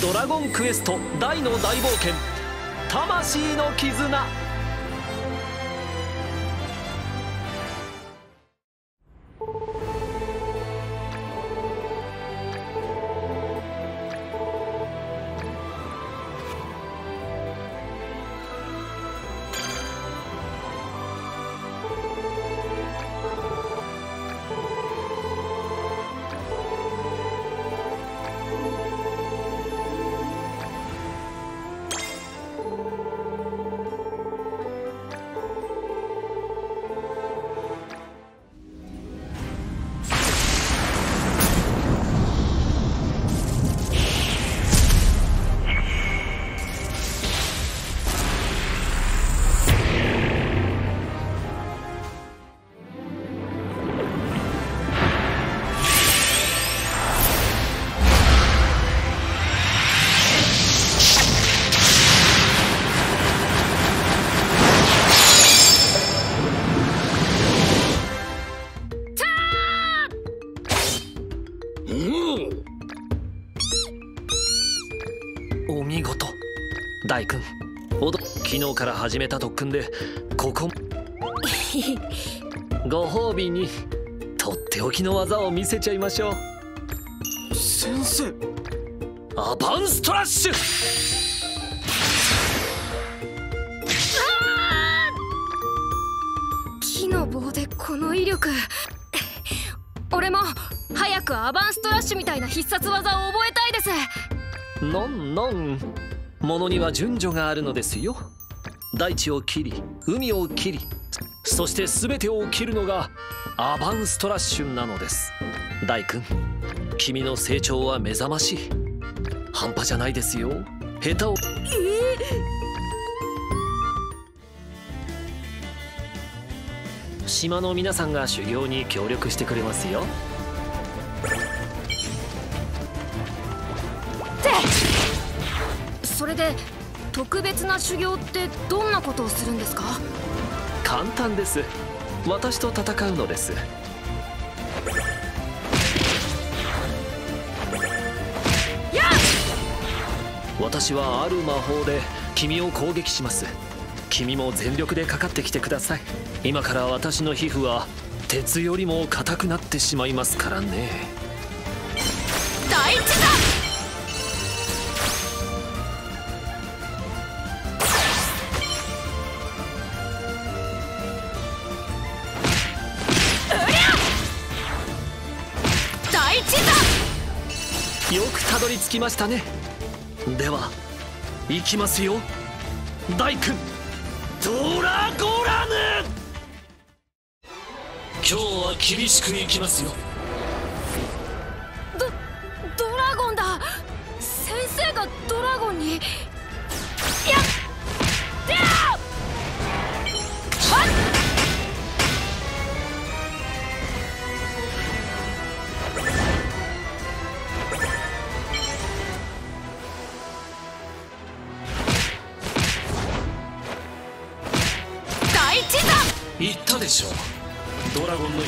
ドラゴンクエスト大の大冒険。魂の絆。大君。おど昨日から始めた特訓でここ ご褒美にとっておきの技を見せちゃいましょう。先生。アバンストラッシュ！木の棒でこの威力。俺も早くアバンストラッシュみたいな必殺技を覚えたいです。のんのんものには順序があるのですよ。大地を切り海を切りそして全てを切るのがアバンストラッシュなのです。大君君の成長は目覚ましい。半端じゃないですよ。下手を島の皆さんが修行に協力してくれますよ。で特別な修行ってどんなことをするんですか？簡単です。私と戦うのです。や私はある魔法で君を攻撃します。君も全力でかかってきてください。今から私の皮膚は鉄よりも硬くなってしまいますからね。大地だきましたね。では行きますよ。大君ドラゴラヌ今日は厳しくいきますよ。ドドラゴンだ。先生が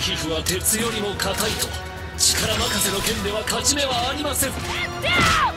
皮膚は鉄よりも硬いと力任せの剣では勝ち目はありません。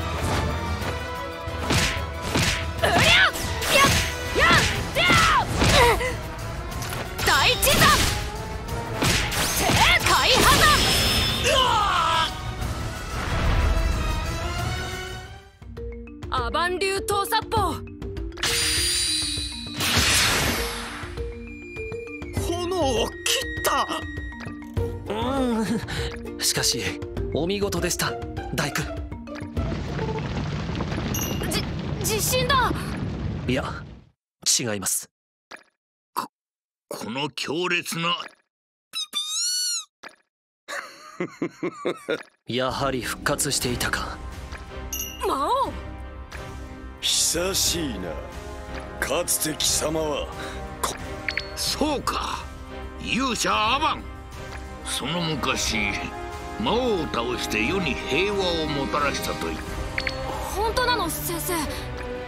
かしお見事でした。大君じ地震だ。いや違います。この強烈な。やはり復活していたか。魔王。久しいな。かつて貴様は。そうか。勇者アバン。その昔魔王を倒して世に平和をもたらしたと言っ本当なの先生。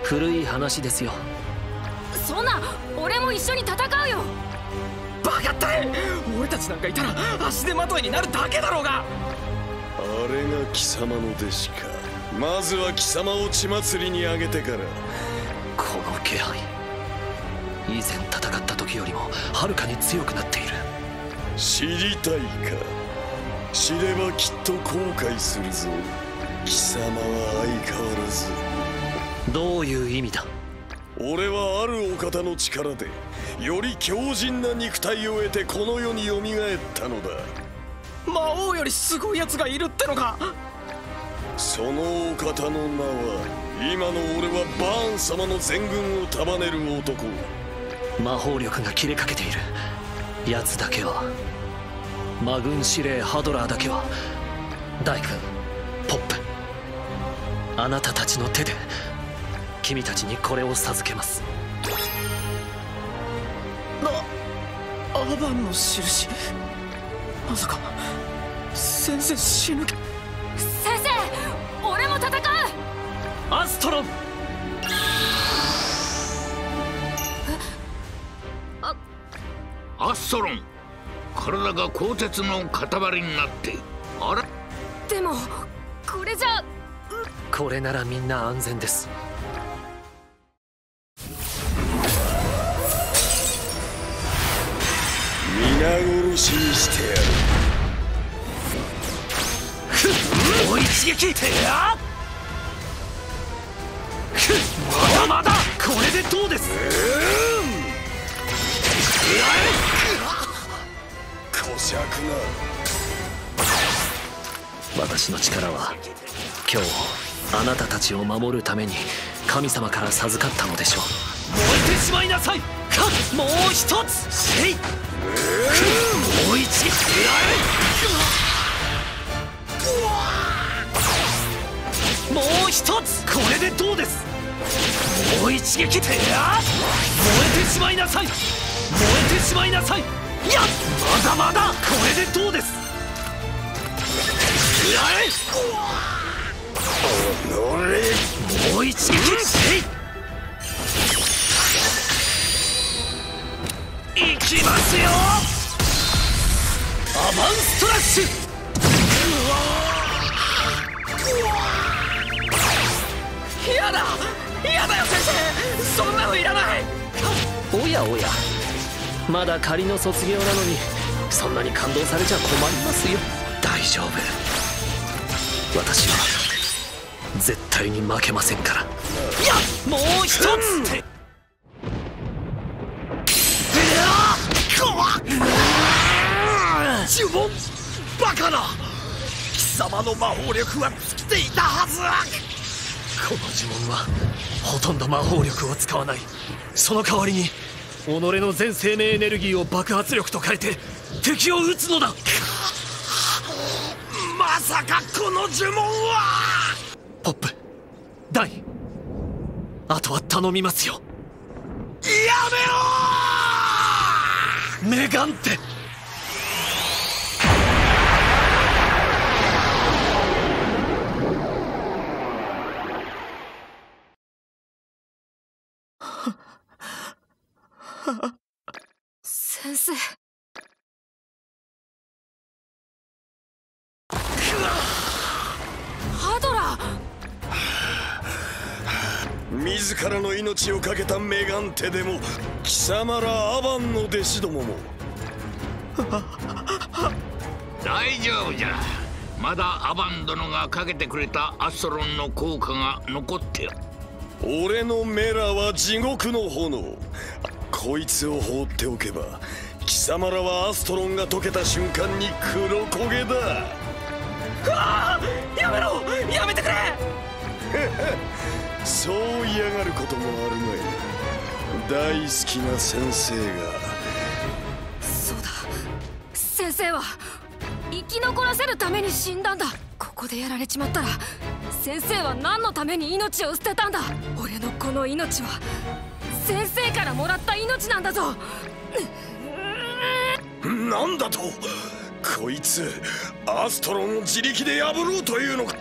古い話ですよ。そんな俺も一緒に戦うよ。バカったれ俺たちなんかいたら足手まといになるだけだろうが。あれが貴様の弟子か。まずは貴様を血祭りにあげてから。この気配。以前戦った時よりもはるかに強くなっている。知りたいか？知ればきっと後悔するぞ。貴様は相変わらず。どういう意味だ？俺はあるお方の力でより強靭な肉体を得てこの世によみがえったのだ。魔王よりすごい奴がいるってのか？そのお方の名は今の俺はバーン様の全軍を束ねる男。魔法力が切れかけている奴だけは魔軍司令ハドラーだけは大君ポップ。あなたたちの手で君たちにこれを授けます。アバンの印。まさか先生死ぬ。先生俺も戦う。アストロン。アストロン体が鋼鉄の塊になってあらでもこれじゃこれならみんな安全です。皆殺しにしてやる。もう一撃！てや！まだまだ！これでどうです？小尺な私の力は今日あなたたちを守るために神様から授かったのでしょう。燃えてしまいなさい。かもう一つせい。もう一撃もう一つこれでどうです？もう一撃燃えてしまいなさい。燃えてしまいなさい。いやまだまだこれでどうです？もう一撃せい。いきますよ。アバンストラッシュ。嫌だ。嫌だよ先生。そんなのいらない。おやおや。まだ仮の卒業なのにそんなに感動されちゃ困りますよ。大丈夫。私は絶対に負けませんから。いやもう一つ。っ。て呪文バカな。貴様の魔法力は尽きていたはず。この呪文はほとんど魔法力を使わない。その代わりに己の全生命エネルギーを爆発力と変えて敵を撃つのだ。まさかこの呪文は！ポップダイあとは頼みますよ。やめろメガンテ先生。ハドラー。自らの命を懸けたメガンテでも貴様らアバンの弟子どもも。大丈夫じゃ。まだアバン殿がかけてくれたアストロンの効果が残ってる。俺のメラは地獄の炎こいつを放っておけば貴様らはアストロンが溶けた瞬間に黒焦げだ。やめろやめてくれ。そう嫌がることもあるまい。大好きな先生が。そうだ。先生は生き残らせるために死んだんだ。ここでやられちまったら先生は何のために命を捨てたんだ。俺のこの命は先生からもらった命なんだぞ。なんだとこいつアストロンを自力で破ろうというのか。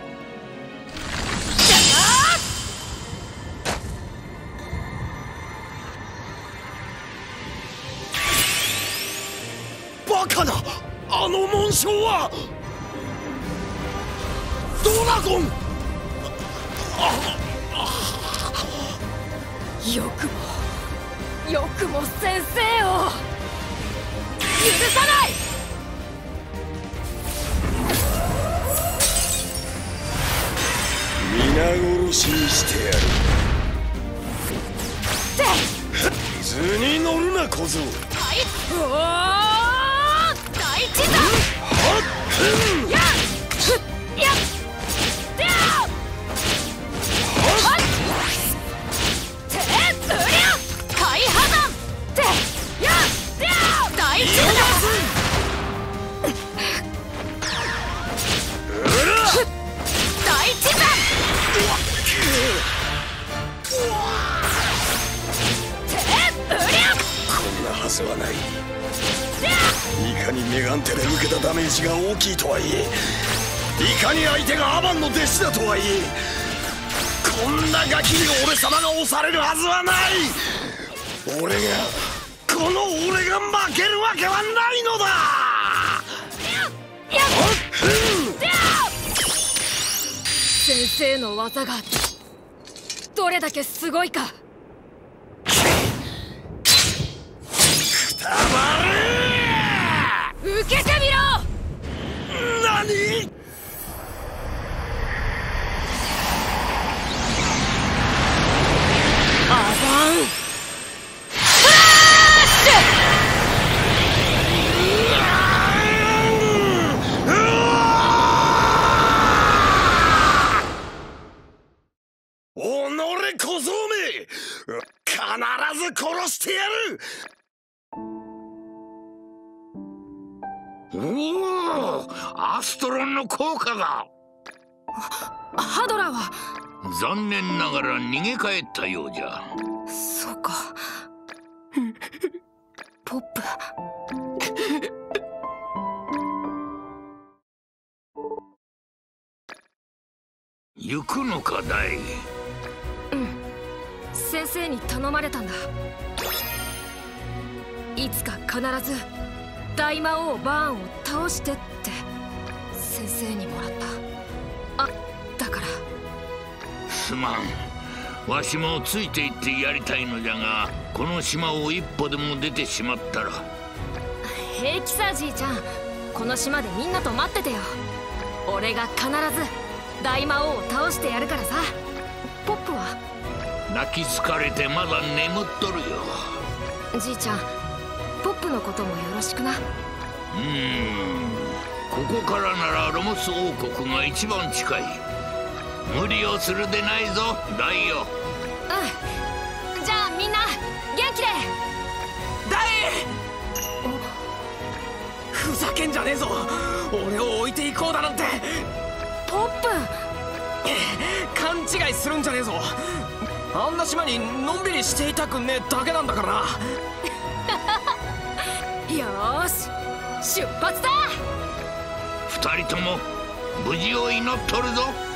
バカなあの紋章はドラゴン！あよくもよくも先生を許さない！皆殺しにしてやる。図に乗るな小僧。はい。おー大地山やっいかにメガンテで受けたダメージが大きいとはいえいかに相手がアバンの弟子だとはいえこんなガキに俺様が押されるはずはない。俺がこの俺が負けるわけはないのだ。先生の技がどれだけすごいか。の効果が。ハドラーは。残念ながら逃げ帰ったようじゃ。そうか。ポップ。行くのか大。先生に頼まれたんだ。いつか必ず大魔王バーンを倒してって先生にもらった。あだから。すまん。わしもついていってやりたいのじゃがこの島を一歩でも出てしまったら。平気さじいちゃん。この島でみんなと待っててよ。俺が必ず大魔王を倒してやるからさ。ポップは。泣き疲れてまだ眠っとるよ。じいちゃんポップのこともよろしくな。うーんここからならロモス王国が一番近い。無理をするでないぞ大ようん。じゃあみんな元気で。大ふざけんじゃねえぞ。俺を置いていこうだなんて。ポップ。勘違いするんじゃねえぞ。あんな島にのんびりしていたくねえだけなんだからな。よーし。出発だ二人とも無事を祈っとるぞ。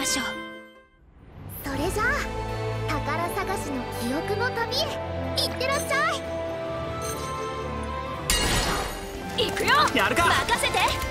ましょう。それじゃあ宝探しの記憶の旅へ行ってらっしゃい。行くよ。やるか任せて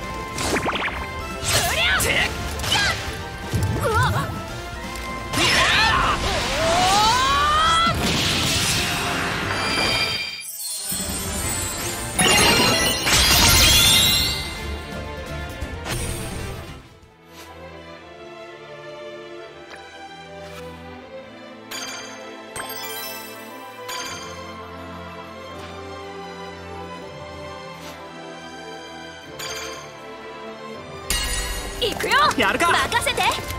行くよ。やるか。任せて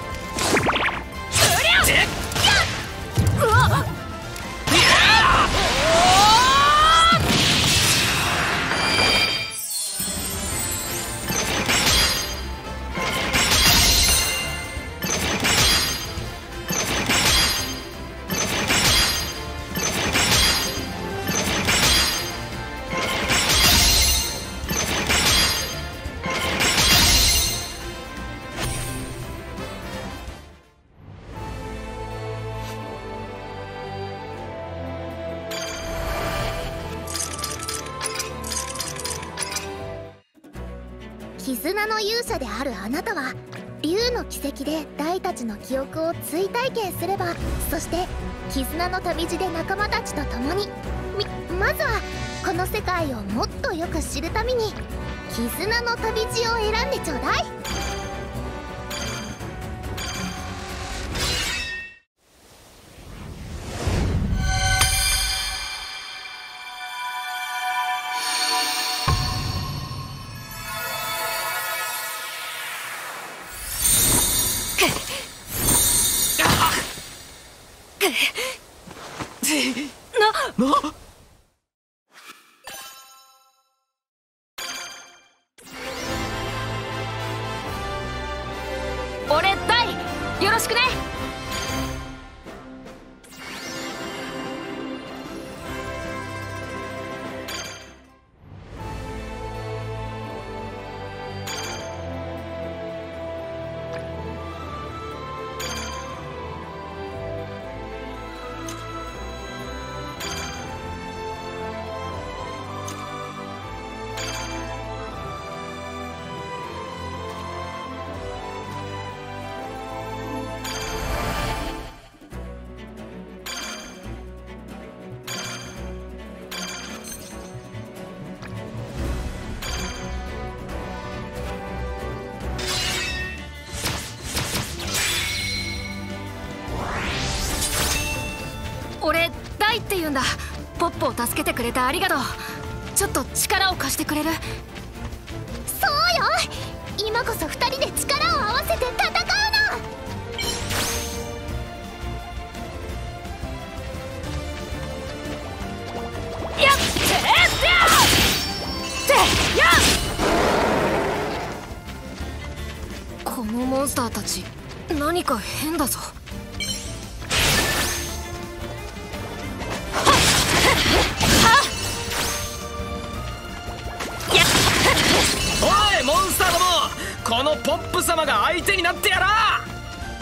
絆の勇者であるあなたは竜の奇跡で大たちの記憶を追体験すればそして絆の旅路で仲間たちと共に。みまずはこの世界をもっとよく知るために絆の旅路を選んでちょうだい。ななんだ。ポップを助けてくれてありがとう。ちょっと力を貸してくれる？そうよ。今こそ2人で力を合わせて戦うの。やっってってやっこのモンスターたち何か変だぞ相手になってやら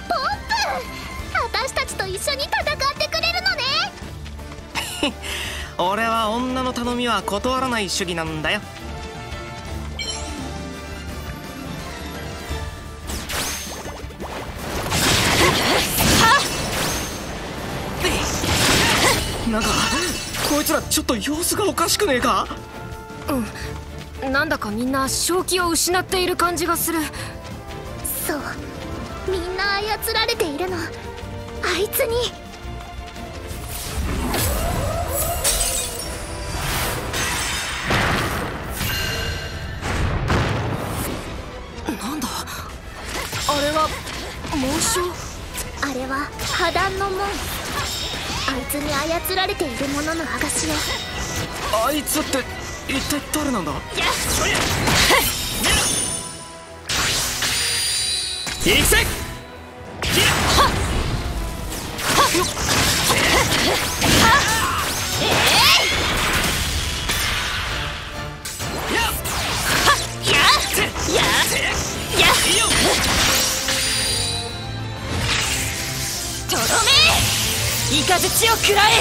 ポップ私たちと一緒に戦ってくれるのね。俺は女の頼みは断らない主義なんだよ。なんかこいつらちょっと様子がおかしくねえか？うん。なんだかみんな正気を失っている感じがするみんな操られているの。あいつに。なんだ？あれは紋章？あれは破断の門。あいつに操られている者の証よ。あいつって一体誰なんだ？行くぜ。とどめイカズチを食らえ